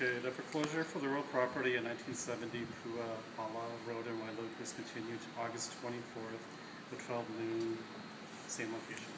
Okay, the foreclosure for the real property in nineteen seventy Pua Pala Road in Wailuku is continued to August twenty-fourth the twelve noon, same location.